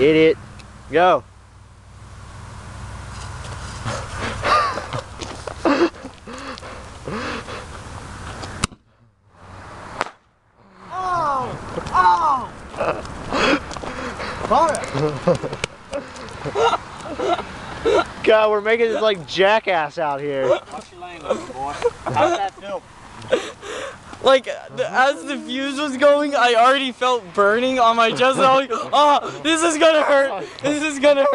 Idiot. Go. oh God, we're making this like jackass out here. Watch your language, boy. How's that? Like, as the fuse was going, I already felt burning on my chest. I was like, oh, this is gonna hurt. This is gonna hurt.